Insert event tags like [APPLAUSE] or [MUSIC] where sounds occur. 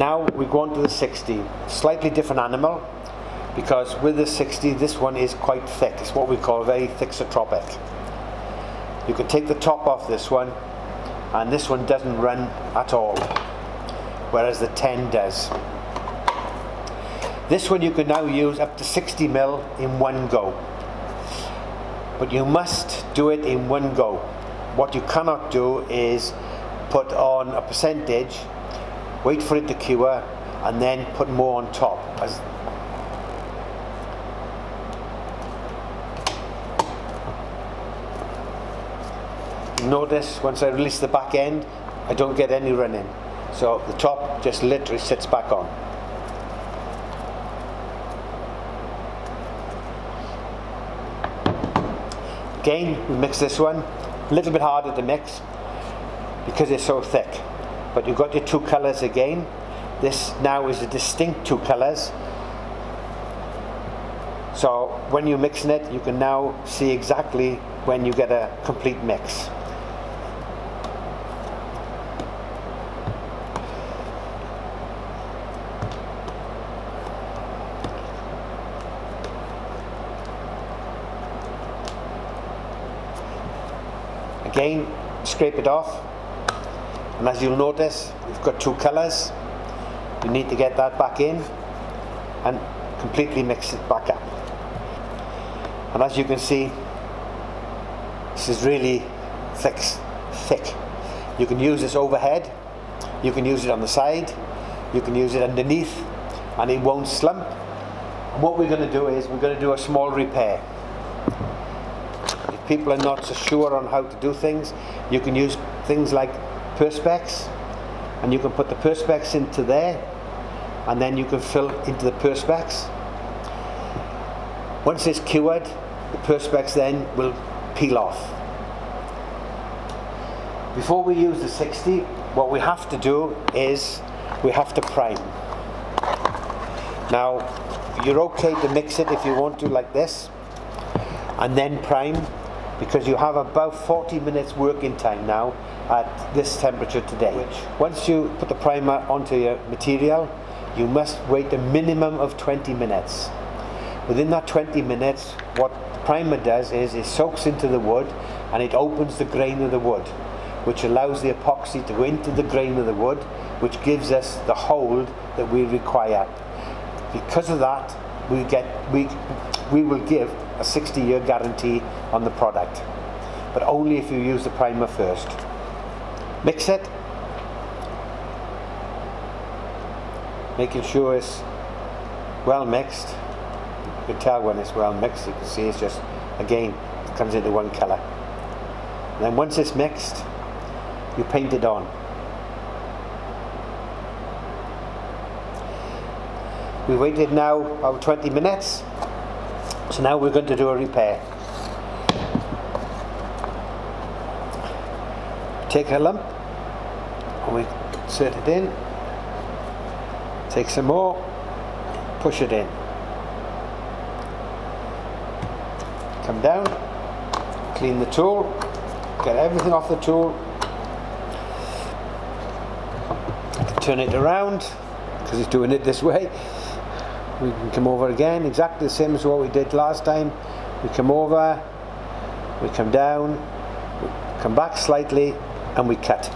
Now we go on to the 60. Slightly different animal because with the 60 this one is quite thick. It's what we call very thick thixotropic. You can take the top off this one and this one doesn't run at all whereas the 10 does. This one you can now use up to 60 mil in one go. But you must do it in one go. What you cannot do is put on a percentage, wait for it to cure, and then put more on top. As Notice once I release the back end, I don't get any running. So the top just literally sits back on. Again, we mix this one. A little bit harder to mix because it's so thick. But you've got your two colours again. This now is a distinct two colours. So when you're mixing it, you can now see exactly when you get a complete mix. Again, scrape it off. And as you'll notice, we've got two colours. You need to get that back in and completely mix it back up. And as you can see, this is really thick, thick. You can use this overhead, you can use it on the side, you can use it underneath, and it won't slump. And what we're going to do is we're going to do a small repair If people are not so sure on how to do things, you can use things like perspex, and you can put the perspex into there, and then you can fill into the perspex. Once it's cured, the perspex then will peel off. Before we use the 60, what we have to do is we have to prime. Now, you're okay to mix it if you want to like this, and then prime because you have about 40 minutes working time now at this temperature today. Once you put the primer onto your material, you must wait a minimum of 20 minutes. Within that 20 minutes, what the primer does is it soaks into the wood and it opens the grain of the wood, which allows the epoxy to go into the grain of the wood, which gives us the hold that we require. Because of that, we get we we will give a 60 year guarantee on the product but only if you use the primer first. Mix it. Making sure it's well mixed. You can tell when it's well mixed. You can see it's just again it comes into one color. And then once it's mixed you paint it on. We waited now about 20 minutes so now we're going to do a repair. Take a lump and we insert it in. Take some more, push it in. Come down, clean the tool, get everything off the tool. Turn it around because it's doing it this [LAUGHS] way we can come over again exactly the same as what we did last time. We come over we come down come back slightly and we cut